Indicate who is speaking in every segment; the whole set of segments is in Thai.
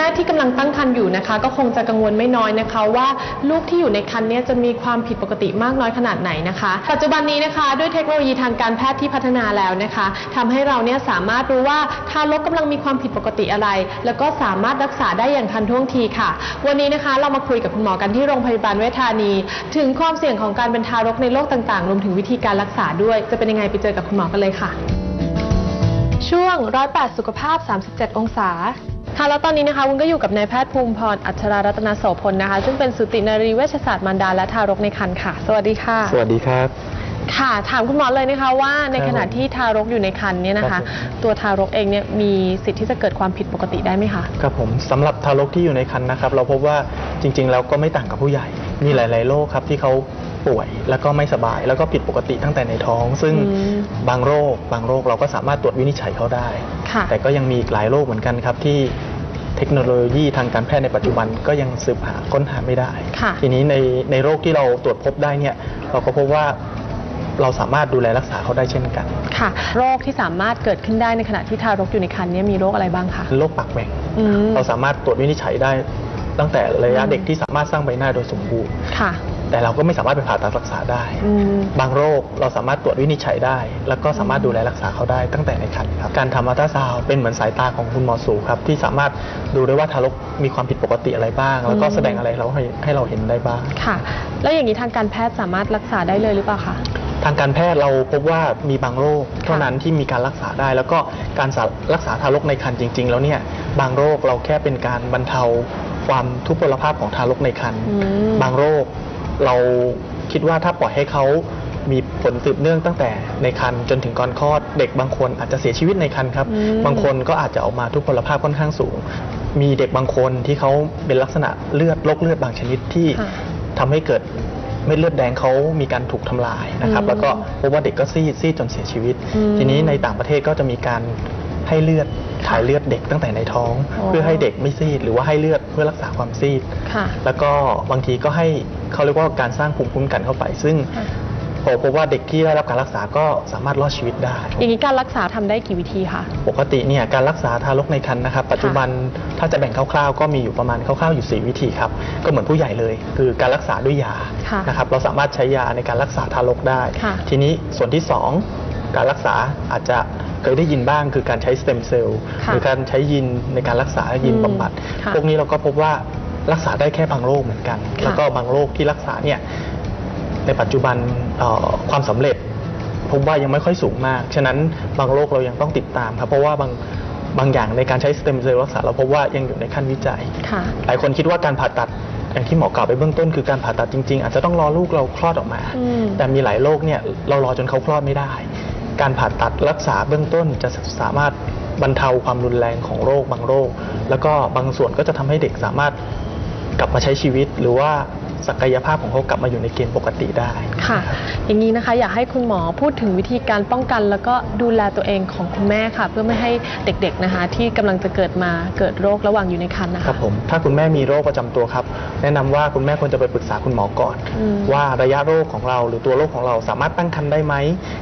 Speaker 1: แม่ที่กำลังตั้งครรภ์อยู่นะคะ ก็คงจะกังวลไม่น้อยนะคะ ว่าลูกที่อยู่ในครรภ์เนี่ยจะมีความผิดปกติมากน้อยขนาดไหนนะคะ ปัจจุบันนี้นะคะด้วยเทคโนโลยีทางการแพทย์ที่พัฒนาแล้วนะคะทำให้เราเนี่ยสามารถรู้ว่าทารกกำลังมีความผิดปกติอะไร แล้วก็สามารถรักษาได้อย่างทันท่วงทีค่ะ วันนี้นะคะเรามาคุยกับคุณหมอกันที่โรงพยาบาลเวชธานี ถึงความเสี่ยงของการเป็นทารกในโรคต่างๆรวมถึงวิธีการรักษาด้วย จะเป็นยังไงไปเจอกับคุณหมอกันเลยค่ะ ช่วงร้อยแปดสุขภาพ 37 องศา ค่ะแล้วตอนนี้นะคะวุ้นก็อยู่กับนายแพทย์ภูมิพรอัชรารัตนโสพลนะคะ ซึ่งเป็นสูตินรีเวชศาสตร์มารดาและทารกในครรภ์ค่ะ สวัสดีค่ะ
Speaker 2: สวัสดีครับ
Speaker 1: ค่ะถามคุณหมอเลยนะคะว่าใน
Speaker 2: ครับ
Speaker 1: ขณะที่ทารกอยู่ในครรภ์เนี่ยนะ
Speaker 2: ครั
Speaker 1: คะ
Speaker 2: บผม
Speaker 1: ตัวทารกเองเนี่ยมีสิทธิ์ที่จะเกิดความผิดปกติได้ไหมคะ
Speaker 2: ครับผมสำหรับทารกที่อยู่ในครรภ์นะครับ เราพบว่าจริง ๆ แล้วก็ไม่ต่างกับผู้ใหญ่ มีหลาย ๆ โรคครับที่เขาป่วยแล้วก็ไม่สบาย แล้วก็ผิดปกติตั้งแต่ในท้อง ซึ่ง
Speaker 1: อืม
Speaker 2: บางโรค บางโรคเราก็สามารถตรวจวินิจฉัยเขาได้
Speaker 1: ค่ะ
Speaker 2: แต่ก็ยังมีอีกหลายโรคเหมือนกันครับที่ เทคโนโลยีทางการแพทย์ในปัจจุบันก็ยังสืบหาค้นหาไม่ได้
Speaker 1: ค่ะ
Speaker 2: ทีนี้ในในโรคที่เราตรวจพบได้เนี่ยเราก็พบว่าเราสามารถดูแลรักษาเขาได้เช่นกัน
Speaker 1: ค่ะ โรคที่สามารถเกิดขึ้นได้ในขณะที่ทารกอยู่ในครรภ์เนี่ยมีโรคอะไรบ้างคะ
Speaker 2: โรคปากแหว่ง
Speaker 1: อืม
Speaker 2: เราสามารถตรวจวินิจฉัยได้ตั้งแต่ระยะเด็กที่สามารถสร้างใบหน้าโดยสมบูรณ์
Speaker 1: ค่ะ
Speaker 2: แต่เราก็ไม่สามารถไปผ่าตัดรักษาได้
Speaker 1: อืม
Speaker 2: บางโรคเราสามารถตรวจวินิจฉัยได้ แล้วก็สามารถดูแลรักษาเขาได้ตั้งแต่ในครรภ์ครับการทำอัลตราซาวด์เป็นเหมือนสายตาของคุณหมอสูครับที่สามารถดูได้ว่าทารกมีความผิดปกติอะไรบ้าง แล้วก็
Speaker 1: อืม
Speaker 2: แสดงอะไรเราให้ให้เราเห็นได้บ้าง
Speaker 1: ค่ะ แล้วอย่างนี้ทางการแพทย์สามารถรักษาได้เลยหรือเปล่าคะ
Speaker 2: ทางการแพทย์เราพบว่ามีบางโรคเท่านั้นที่มีการรักษาได้ แล้วก็การรักษาทารกในครรภ์จริง ๆ แล้วเนี่ยบางโรคเราแค่เป็นการบรรเทาความทุพพลภาพของทารกในครรภ์
Speaker 1: อืม
Speaker 2: บางโรค เราคิดว่าถ้าปล่อยให้เขามีผลสืบเนื่องตั้งแต่ในครรภ์จนถึงก่อนคลอด เด็กบางคนอาจจะเสียชีวิตในครรภ์ครับ
Speaker 1: อืม
Speaker 2: บางคนก็อาจจะออกมาทุพพลภาพค่อนข้างสูง มีเด็กบางคนที่เขาเป็นลักษณะเลือดโรคเลือดบางชนิดที่
Speaker 1: ค่ะ
Speaker 2: ทำให้เกิด เม็ดเลือดแดงเขามีการถูกทำลายนะครับ
Speaker 1: อืม
Speaker 2: แล้วก็พบว่าเด็กก็ซีดซีดจนเสียชีวิต
Speaker 1: อืม
Speaker 2: ทีนี้ในต่างประเทศก็จะมีการให้เลือดถ่ายเลือดเด็กตั้งแต่ในท้อง
Speaker 1: อ๋อ
Speaker 2: เพื่อให้เด็กไม่ซีด หรือว่าให้เลือดเพื่อรักษาความซีด
Speaker 1: ค่ะ
Speaker 2: แล้วก็บางทีก็ให้เขาเรียกว่าการสร้างภูมิคุ้มกันเข้าไป ซึ่ง
Speaker 1: ค่ะ
Speaker 2: พอพบว่าเด็กที่ได้รับการรักษาก็สามารถรอดชีวิตได้
Speaker 1: อย่างนี้การรักษาทำได้กี่วิธีคะ
Speaker 2: ปกติเนี่ยการรักษาทารกในครรภ์นะครับ ปัจจุบันถ้าจะแบ่งคร่าวๆ ก็มีอยู่ประมาณคร่าวๆอยู่ 4 วิธีครับก็เหมือนผู้ใหญ่เลย คือการรักษาด้วยยา
Speaker 1: ค่ะ
Speaker 2: นะครับเราสามารถใช้ยาในการรักษาทารกได้
Speaker 1: ค่ะ
Speaker 2: ทีนี้ส่วนที่ 2 การรักษาอาจจะเคยได้ยินบ้างคือการใช้สเต็มเซลล์
Speaker 1: ค่ะ
Speaker 2: หรือการใช้ยินในการรักษายิน
Speaker 1: อืม
Speaker 2: บำบัด
Speaker 1: ค่ะ
Speaker 2: พวกนี้เราก็พบว่ารักษาได้แค่บางโรคเหมือนกัน
Speaker 1: ค่ะ
Speaker 2: แล้วก็บางโรคที่รักษาเนี่ย ในปัจจุบันเอ่อความสำเร็จพบว่ายังไม่ค่อยสูงมาก ฉะนั้นบางโรคเรายังต้องติดตามครับ เพราะว่าบางบางอย่างในการใช้สเต็มเซลล์รักษาเราพบว่ายังอยู่ในขั้นวิจัย
Speaker 1: ค่ะ
Speaker 2: หลายคนคิดว่าการผ่าตัดอย่างที่หมอกล่าวไปเบื้องต้นคือการผ่าตัดจริง ๆ อาจจะต้องรอลูกเราคลอดออกมา
Speaker 1: อืม
Speaker 2: แต่มีหลายโรคเนี่ยเรารอจนเขาคลอดไม่ได้ การผ่าตัดรักษาเบื้องต้นจะสามารถบรรเทาความรุนแรงของโรคบางโรค แล้วก็บางส่วนก็จะทำให้เด็กสามารถกลับมาใช้ชีวิตหรือว่า ศักยภาพของเขากลับมาอยู่ในเกณฑ์ปกติได้
Speaker 1: ค่ะ อย่างนี้นะคะอยากให้คุณหมอพูดถึงวิธีการป้องกัน แล้วก็ดูแลตัวเองของคุณแม่ค่ะ เพื่อไม่ให้เด็กๆนะคะ ที่กำลังจะเกิดมาเกิดโรคระหว่างอยู่ในครรภ์นะ
Speaker 2: ค
Speaker 1: คะ
Speaker 2: รับผมถ้าคุณแม่มีโรคประจำตัวครับ แนะนำว่าคุณแม่ควรจะไปปรึกษาคุณหมอก่อน
Speaker 1: อืม
Speaker 2: ว่าระยะโรคของเรา หรือตัวโรคของเราสามารถตั้งครรภ์ได้ไหม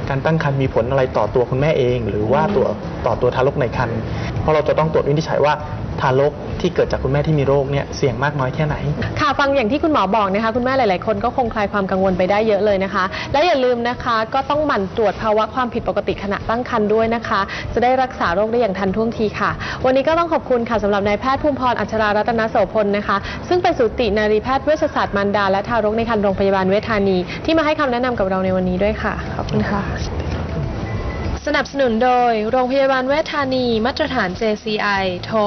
Speaker 2: การตั้งครรภ์มีผลอะไรต่อตัวคุณแม่เอง หรือว่าตัวต่อตัวทารกในครรภ์เพราะเราจะต้องตรวจวินิจฉัยว่า ทารกที่เกิดจากคุณแม่ที่มีโรคเนี่ยเสี่ยงมากน้อยแค่ไหน
Speaker 1: ค่ะฟังอย่างที่คุณหมอบอกนะคะ คุณแม่หลาย ๆ คนก็คงคลายความกังวลไปได้เยอะเลยนะคะ และอย่าลืมนะคะ ก็ต้องหมั่นตรวจภาวะความผิดปกติขณะตั้งครรภ์ด้วยนะคะ จะได้รักษาโรคได้อย่างทันท่วงทีค่ะ วันนี้ก็ต้องขอบคุณค่ะสำหรับนายแพทย์ภูมิพรอัชรารัตนโสพลนะคะ ซึ่งเป็นสูตินารีแพทย์เวชศาสตร์มารดาและทารกในครรภ์โรงพยาบาลเวชธานี ที่มาให้คำแนะนำกับเราในวันนี้ด้วยค่ะขอบคุณค่ะ นับสนุนโดย โรงพยาบาลเวชธานี มาตรฐาน JCI โทร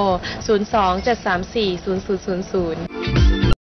Speaker 1: 027340000